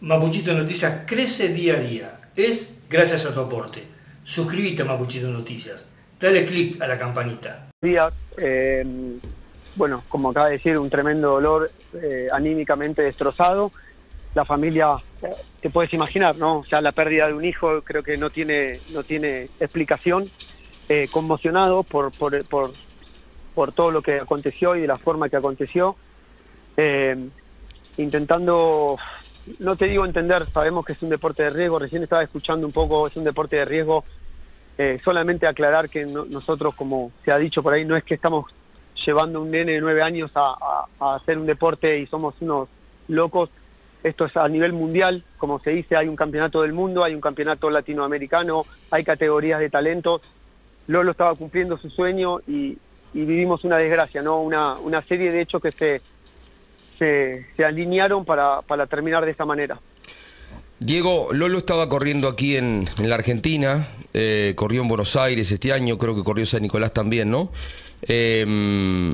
Mapuchito Noticias crece día a día. Es gracias a tu aporte. Suscríbete a Mapuchito Noticias. Dale click a la campanita. Eh, bueno, como acaba de decir, un tremendo dolor eh, anímicamente destrozado. La familia, eh, te puedes imaginar, ¿no? O sea, la pérdida de un hijo creo que no tiene, no tiene explicación. conmocionado por, por, por, por, todo lo que aconteció y de la forma que aconteció. intentando no te digo entender, sabemos que es un deporte de riesgo, recién estaba escuchando un poco, es un deporte de riesgo, eh, solamente aclarar que nosotros, como se ha dicho por ahí, no es que estamos llevando un nene de nueve años a, hacer un deporte y somos unos locos, esto es a nivel mundial, como se dice, hay un campeonato del mundo, hay un campeonato latinoamericano, hay categorías de talentos, Lolo estaba cumpliendo su sueño y, vivimos una desgracia, ¿no? Una, una serie de hechos que se se, alinearon para, terminar de esta manera. Diego, Lolo estaba corriendo aquí en, la Argentina, eh, corrió en Buenos Aires este año, creo que corrió San Nicolás también, ¿no? Em,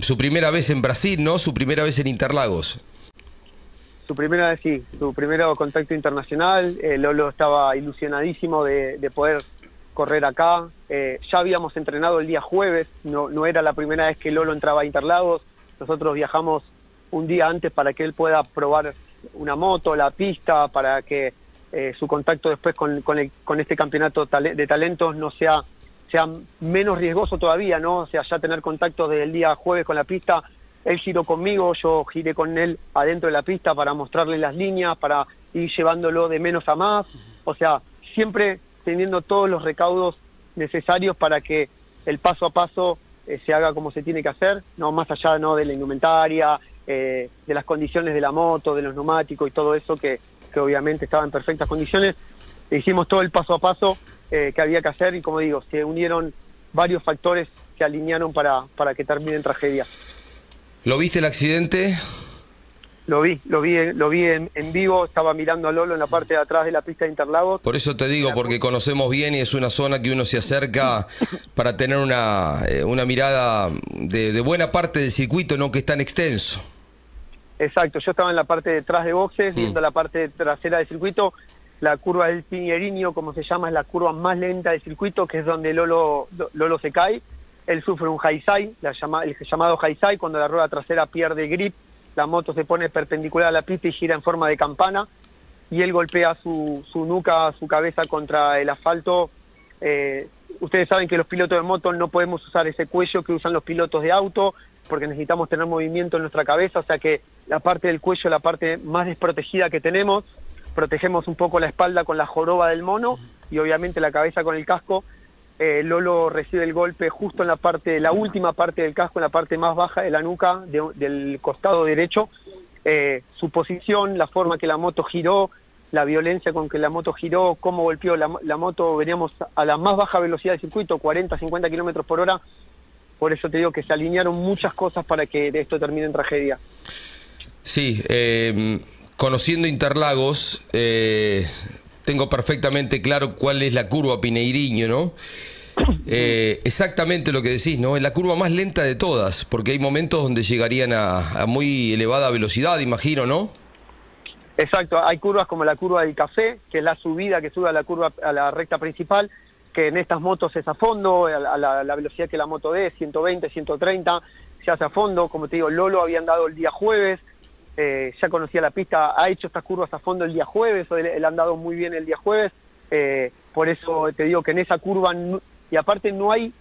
su primera vez en Brasil, ¿no? Su primera vez en Interlagos. Su primera vez, sí, su primer contacto internacional. Eh, Lolo estaba ilusionadísimo de, poder correr acá. Eh, ya habíamos entrenado el día jueves, no, no era la primera vez que Lolo entraba a Interlagos. Nosotros viajamos un día antes para que él pueda probar una moto, la pista, para que eh, su contacto después con, con, este campeonato de talentos no sea, sea menos riesgoso todavía, ¿no? O sea, ya tener contacto desde el día jueves con la pista, él giró conmigo, yo giré con él adentro de la pista para mostrarle las líneas, para ir llevándolo de menos a más, o sea, siempre teniendo todos los recaudos necesarios para que el paso a paso eh, se haga como se tiene que hacer, no más allá no de la indumentaria, eh, de las condiciones de la moto, de los neumáticos y todo eso que, obviamente estaba en perfectas condiciones. hicimos todo el paso a paso eh, que había que hacer y como digo, se unieron varios factores que alinearon para, para que termine en tragedia. ¿Lo viste el accidente? Lo vi, lo vi, lo vi en, vivo, estaba mirando a Lolo en la parte de atrás de la pista de Interlagos. Por eso te digo, porque conocemos bien y es una zona que uno se acerca para tener una, eh, una mirada de, de buena parte del circuito, no que es tan extenso. Exacto, yo estaba en la parte de detrás de boxes, mm. viendo la parte trasera del circuito. La curva del Piñeriño, como se llama, es la curva más lenta del circuito, que es donde Lolo, Lolo se cae. Él sufre un high la llama, el llamado high cuando la rueda trasera pierde grip, la moto se pone perpendicular a la pista y gira en forma de campana, y él golpea su, su nuca, su cabeza contra el asfalto. Eh, ustedes saben que los pilotos de moto no podemos usar ese cuello que usan los pilotos de auto, porque necesitamos tener movimiento en nuestra cabeza, o sea que la parte del cuello, la parte más desprotegida que tenemos, protegemos un poco la espalda con la joroba del mono y obviamente la cabeza con el casco. Eh, Lolo recibe el golpe justo en la parte, la última parte del casco, en la parte más baja de la nuca del costado derecho. Eh, su posición, la forma que la moto giró, la violencia con que la moto giró, cómo golpeó la, la moto, veníamos a la más baja velocidad del circuito, 40, 50 kilómetros por hora, por eso te digo que se alinearon muchas cosas para que esto termine en tragedia. Sí, eh, conociendo Interlagos, eh, tengo perfectamente claro cuál es la curva Pineiriño, ¿no? Eh, exactamente lo que decís, ¿no? Es la curva más lenta de todas, porque hay momentos donde llegarían a, a, muy elevada velocidad, imagino, ¿no? Exacto, hay curvas como la curva del café, que es la subida que sube a la curva a la recta principal, que en estas motos es a fondo, a la, velocidad que la moto dé, 120, 130, se hace a fondo, como te digo, Lolo había andado el día jueves, eh, ya conocía la pista, ha hecho estas curvas a fondo el día jueves, él, ha andado muy bien el día jueves, eh, por eso te digo que en esa curva, y aparte no hay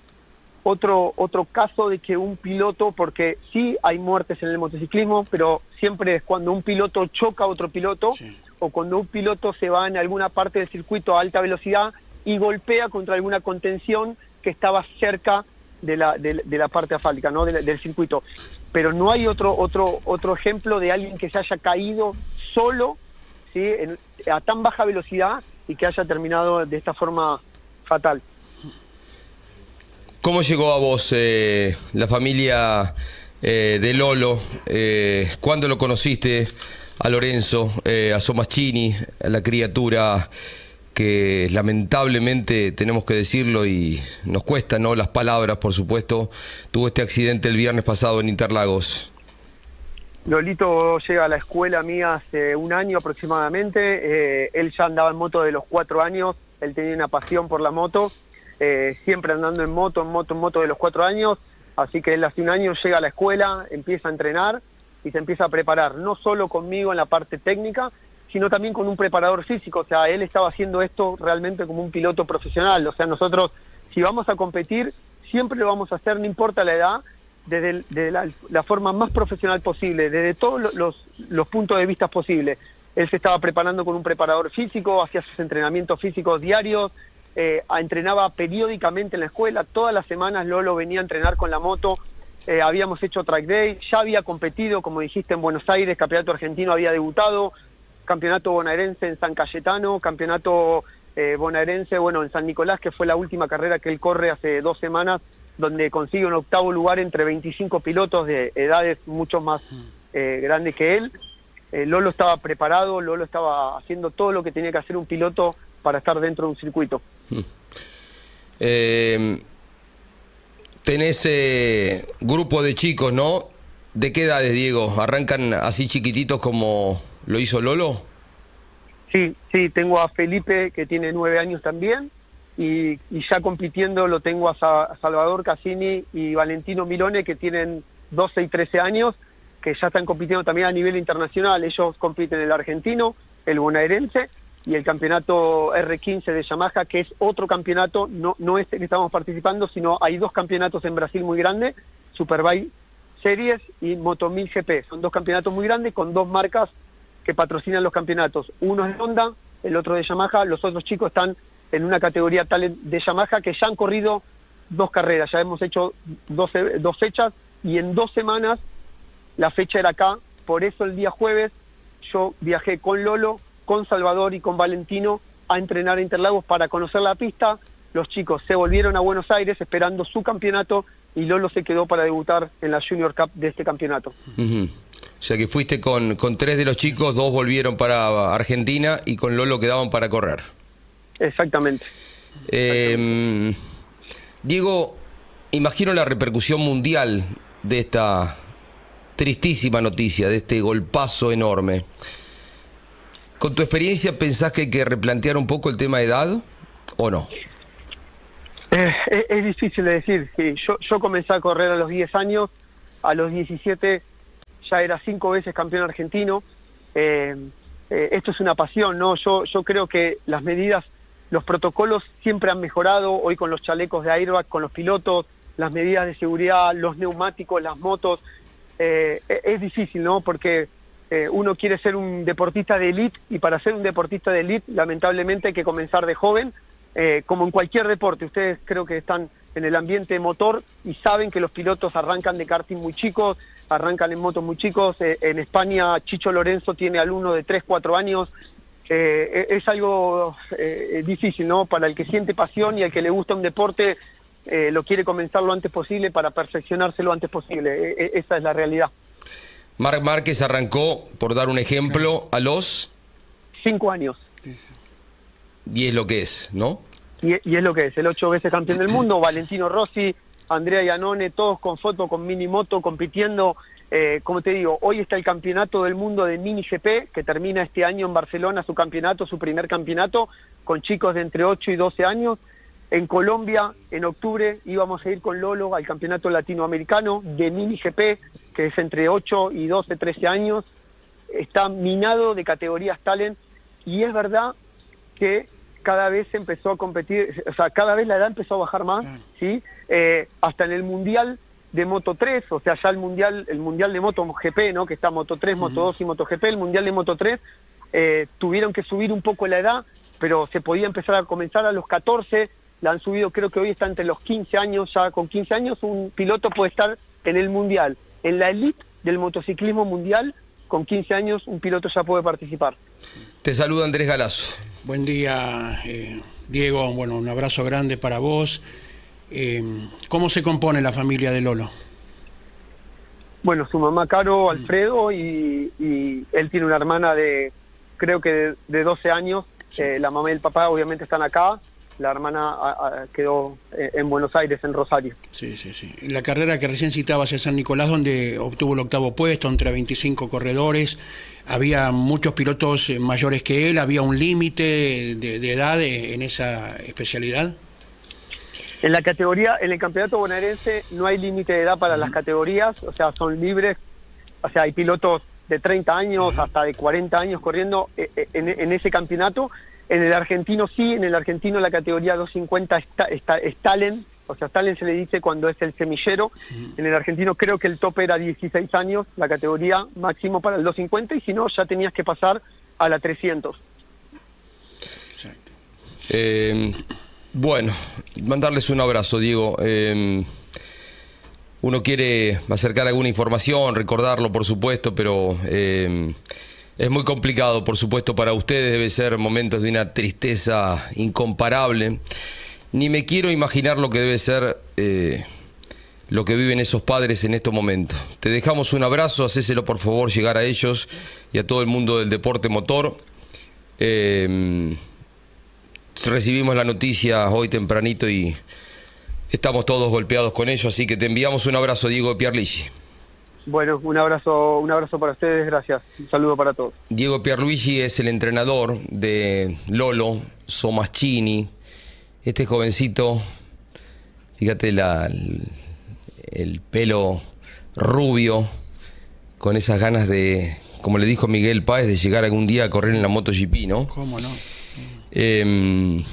otro, otro caso de que un piloto, porque sí hay muertes en el motociclismo, pero siempre es cuando un piloto choca a otro piloto o cuando un piloto se va en alguna parte del circuito a alta velocidad y golpea contra alguna contención que estaba cerca de la, de, la parte asfáltica, ¿no? del circuito. Pero no hay otro, otro, otro ejemplo de alguien que se haya caído solo ¿sí? a tan baja velocidad y que haya terminado de esta forma fatal. ¿Cómo llegó a vos eh, la familia eh, de Lolo? Eh, ¿Cuándo lo conociste a Lorenzo, a Somaschini, a la criatura? Que lamentablemente tenemos que decirlo y nos cuesta, ¿no? Las palabras, por supuesto, tuvo este accidente el viernes pasado en Interlagos. Lolito llega a la escuela mía hace un año aproximadamente. Eh, él ya andaba en moto de los cuatro años. Él tenía una pasión por la moto. Eh, siempre andando en moto, en moto, en moto de los cuatro años. Así que él hace un año llega a la escuela, empieza a entrenar y se empieza a preparar, no solo conmigo en la parte técnica, sino también con un preparador físico. O sea, él estaba haciendo esto realmente como un piloto profesional. O sea, nosotros, si vamos a competir, siempre lo vamos a hacer, no importa la edad, desde, la, forma más profesional posible, desde todos los, puntos de vista posibles. Él se estaba preparando con un preparador físico, hacía sus entrenamientos físicos diarios, eh, entrenaba periódicamente en la escuela, todas las semanas Lolo venía a entrenar con la moto, eh, habíamos hecho track day, ya había competido, como dijiste, en Buenos Aires, campeonato argentino había debutado, campeonato bonaerense en San Cayetano, campeonato eh, bonaerense, bueno, en San Nicolás, que fue la última carrera que él corre hace dos semanas, donde consigue un octavo lugar entre 25 pilotos de edades mucho más mm. eh, grandes que él. Eh, Lolo estaba preparado, Lolo estaba haciendo todo lo que tenía que hacer un piloto para estar dentro de un circuito. Mm. Eh, tenés grupo de chicos, ¿no? ¿De qué edades, Diego? ¿Arrancan así chiquititos como lo hizo Lolo? Sí, sí, tengo a Felipe que tiene nueve años también, y, ya compitiendo lo tengo a, Salvador Cassini y Valentino Milone que tienen 12 y 13 años, que ya están compitiendo también a nivel internacional. Ellos compiten el argentino, el bonaerense y el campeonato R15 de Yamaha, que es otro campeonato, no, no este que estamos participando, sino hay dos campeonatos en Brasil muy grandes, Superbike Series y Moto 1000 GP. Son dos campeonatos muy grandes con dos marcas que patrocinan los campeonatos. Uno es Honda, el otro de Yamaha, los otros chicos están en una categoría tal de Yamaha que ya han corrido dos carreras, ya hemos hecho dos fechas y en dos semanas la fecha era acá, por eso el día jueves yo viajé con Lolo, con Salvador y con Valentino a entrenar a Interlagos para conocer la pista, los chicos se volvieron a Buenos Aires esperando su campeonato y Lolo se quedó para debutar en la Junior Cup de este campeonato. O sea que fuiste con, con tres de los chicos, dos volvieron para Argentina y con Lolo quedaban para correr. Exactamente. Em, Diego, imagino la repercusión mundial de esta tristísima noticia, de este golpazo enorme. ¿Con tu experiencia pensás que hay que replantear un poco el tema de edad o no? Eh, es, difícil de decir. Sí, yo, yo comencé a correr a los 10 años, a los 17 ya era cinco veces campeón argentino. Eh, eh, esto es una pasión, ¿no? Yo, yo creo que las medidas los protocolos siempre han mejorado, hoy con los chalecos de airbag, con los pilotos, las medidas de seguridad, los neumáticos, las motos. Eh, e-, es difícil, ¿no? Porque uno quiere ser un deportista de élite y para ser un deportista de élite, lamentablemente hay que comenzar de joven, como en cualquier deporte. Ustedes creo que están en el ambiente motor y saben que los pilotos arrancan de karting muy chicos, arrancan en motos muy chicos. en España, Chicho Lorenzo tiene alumno de 3, 4 años eh, es algo eh, difícil, ¿no? Para el que siente pasión y al que le gusta un deporte, eh, lo quiere comenzar lo antes posible para perfeccionarse lo antes posible. E, e, esa es la realidad. Marc Márquez arrancó, por dar un ejemplo, a los... Cinco años. Y es lo que es, ¿no? Y, es lo que es, el ocho veces campeón del mundo, Valentino Rossi, Andrea Iannone, todos con foto, con mini moto, compitiendo eh, como te digo, hoy está el campeonato del mundo de mini GP, que termina este año en Barcelona su campeonato, su primer campeonato, con chicos de entre 8 y 12 años. En Colombia, en octubre, íbamos a ir con Lolo al campeonato latinoamericano de mini GP, que es entre 8 y 12, 13 años. Está minado de categorías talent y es verdad que cada vez empezó a competir, o sea, cada vez la edad empezó a bajar más, ¿sí? Eh, hasta en el Mundial de Moto 3, o sea, ya el mundial, el mundial de Moto GP, ¿no? Que está Moto 3, Moto 2 y Moto GP, el mundial de Moto 3, eh, tuvieron que subir un poco la edad, pero se podía empezar a comenzar a los 14, la han subido, creo que hoy está entre los 15 años, ya con 15 años un piloto puede estar en el mundial, en la elite del motociclismo mundial, con 15 años un piloto ya puede participar. Te saluda Andrés Galazo. Buen día, eh, Diego, bueno, un abrazo grande para vos. Eh, ¿Cómo se compone la familia de Lolo? Bueno, su mamá Caro, Alfredo, y, él tiene una hermana de, creo que de, 12 años. Eh, la mamá y el papá obviamente están acá. La hermana quedó eh, en Buenos Aires, en Rosario. Sí, sí, sí. La carrera que recién citabas en San Nicolás, donde obtuvo el octavo puesto entre 25 corredores, había muchos pilotos eh, mayores que él, había un límite de, edad en esa especialidad. En la categoría, en el campeonato bonaerense no hay límite de edad para las categorías, o sea, son libres, o sea, hay pilotos de 30 años hasta de 40 años corriendo eh, en, ese campeonato. En el argentino sí, en el argentino la categoría 250 está, está, es talent, o sea, talent se le dice cuando es el semillero. En el argentino creo que el tope era 16 años, la categoría máximo para el 250, y si no, ya tenías que pasar a la 300. Exacto. Eh, bueno, mandarles un abrazo, Diego. Eh, uno quiere acercar alguna información, recordarlo, por supuesto, pero eh, es muy complicado, por supuesto, para ustedes. Debe ser momentos de una tristeza incomparable. Ni me quiero imaginar lo que debe ser eh, lo que viven esos padres en estos momentos. Te dejamos un abrazo, hacéselo por favor llegar a ellos y a todo el mundo del deporte motor. Eh, recibimos la noticia hoy tempranito y estamos todos golpeados con ello, así que te enviamos un abrazo, Diego Pierluigi. Bueno, un abrazo, un abrazo para ustedes, gracias. Un saludo para todos. Diego Pierluigi es el entrenador de Lolo Somaschini, este jovencito, fíjate la, el, pelo rubio, con esas ganas de, como le dijo Miguel Páez, de llegar algún día a correr en la MotoGP, ¿no? ¿Cómo no? Eh,